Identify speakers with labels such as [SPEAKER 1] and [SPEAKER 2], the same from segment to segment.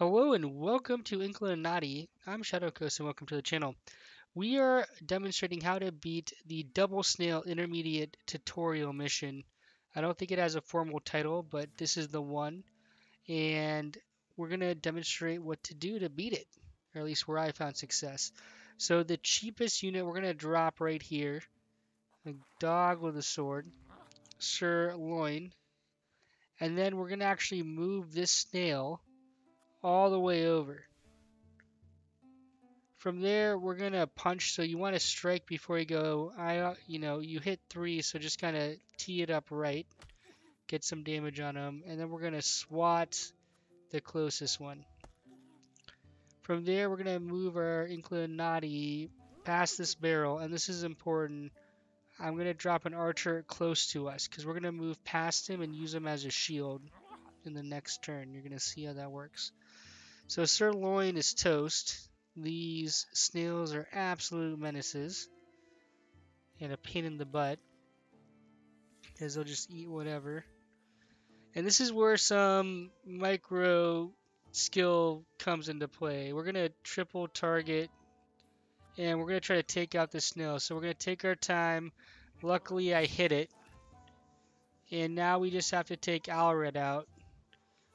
[SPEAKER 1] Hello and welcome to Inkulinati. I'm Shadowcoast and welcome to the channel. We are demonstrating how to beat the Double Snail Intermediate Tutorial Mission. I don't think it has a formal title, but this is the one. And we're going to demonstrate what to do to beat it, or at least where I found success. So the cheapest unit we're going to drop right here, a dog with a sword, sirloin, and then we're going to actually move this snail all the way over. From there, we're going to punch, so you want to strike before you go. I, uh, You know, you hit three, so just kind of tee it up right. Get some damage on them. And then we're going to swat the closest one. From there, we're going to move our Inkulinati past this barrel. And this is important. I'm going to drop an archer close to us because we're going to move past him and use him as a shield in the next turn. You're going to see how that works. So sirloin is toast. These snails are absolute menaces and a pain in the butt because they'll just eat whatever. And this is where some micro skill comes into play. We're going to triple target and we're going to try to take out the snail. So we're going to take our time. Luckily I hit it. And now we just have to take Alred out.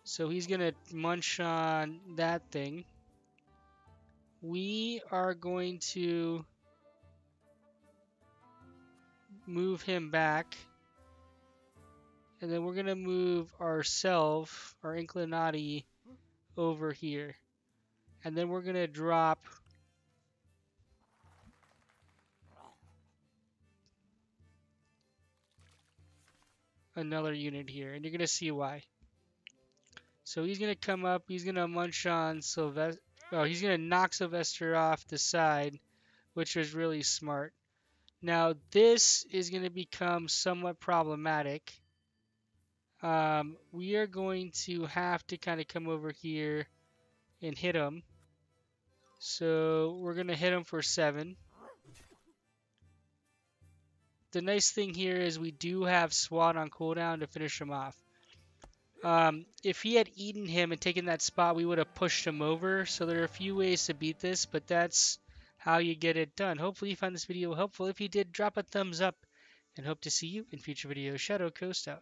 [SPEAKER 1] So he's going to munch on that thing. We are going to move him back. And then we're going to move ourself, our Inkulinati, over here. And then we're going to drop another unit here. And you're going to see why. So he's going to come up. He's going to munch on Sylvester. Oh, he's going to knock Sylvester off the side, which was really smart. Now, this is going to become somewhat problematic. Um, we are going to have to kind of come over here and hit him. So we're going to hit him for 7. The nice thing here is we do have SWAT on cooldown to finish him off. Um, if he had eaten him and taken that spot, we would have pushed him over. So there are a few ways to beat this, but that's how you get it done. Hopefully you found this video helpful. If you did, drop a thumbs up and hope to see you in future videos. Shadowcoast out.